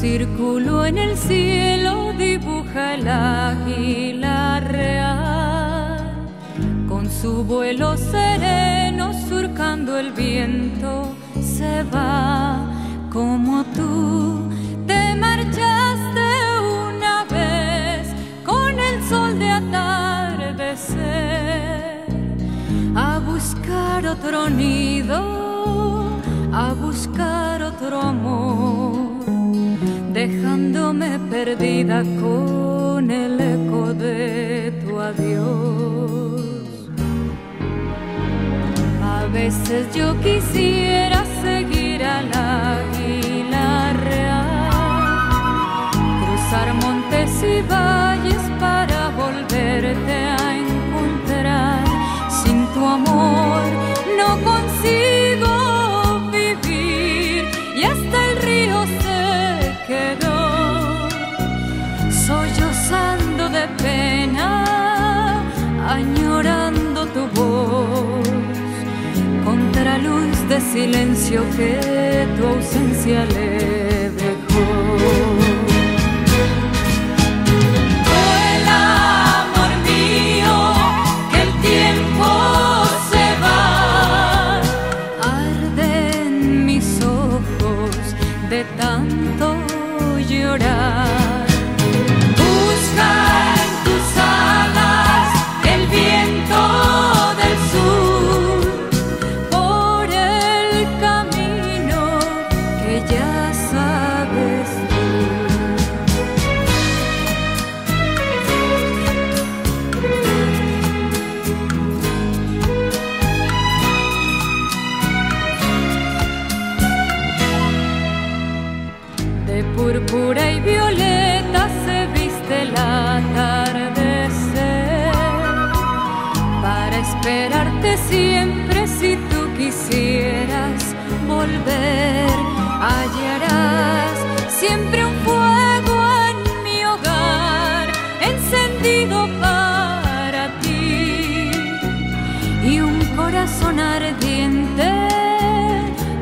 círculo en el cielo dibuja el águila real, con su vuelo sereno surcando el viento se va como tú te marchaste una vez con el sol de atardecer a buscar otro nido, a buscar otro amor dejándome perdida con el eco de tu adiós. Veces yo quisiera seguir al águila real, cruzar montes y valles para volverte a encontrar. Sin tu amor no consigo vivir y hasta el río se quedó sollozando de pena, luz de silencio que tu ausencia le dejó. El amor mío, que el tiempo se va, arde en mis ojos de tanto llorar. Busca volver. Hallarás siempre un fuego en mi hogar encendido para ti y un corazón ardiente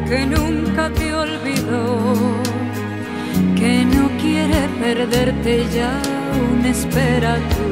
que nunca te olvidó que no quiere perderte ya aún espera tú